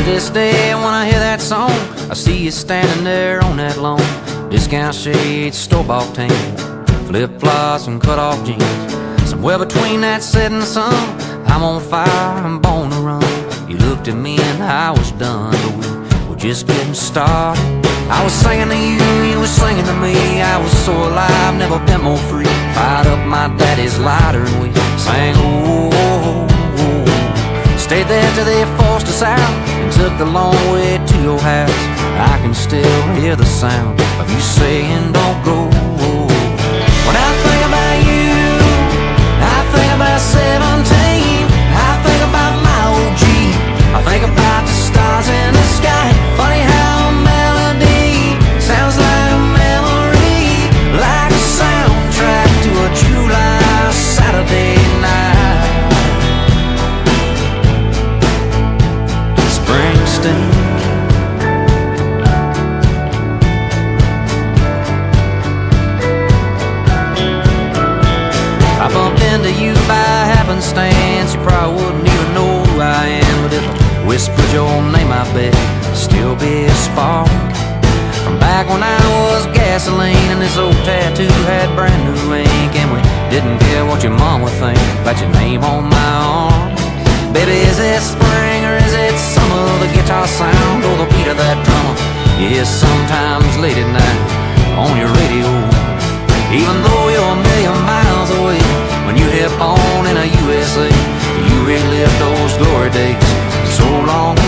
To this day, when I hear that song, I see you standing there on that lawn. Discount shades, store-bought tan, flip-flops and cut-off jeans. Somewhere between that setting sun, I'm on fire, I'm born to run. You looked at me and I was done, but we were just getting started. I was singing to you, you were singing to me. I was so alive, never been more free. Fired up my daddy's lighter and we sang, oh. Stayed there till they forced us out and took the long way to your house. I can still hear the sound of you saying, don't go. You by happenstance. You probably wouldn't even know who I am. But if I whispered your name, I bet still be a spark. From back when I was gasoline and this old tattoo had brand new ink. And we didn't care what your would think about your name on my arm. Baby, is it spring or is it summer? The guitar sound or the beat of that drummer? Yes, sometimes late at night on your radio. Even though on in a USA. You relive those glory days. So long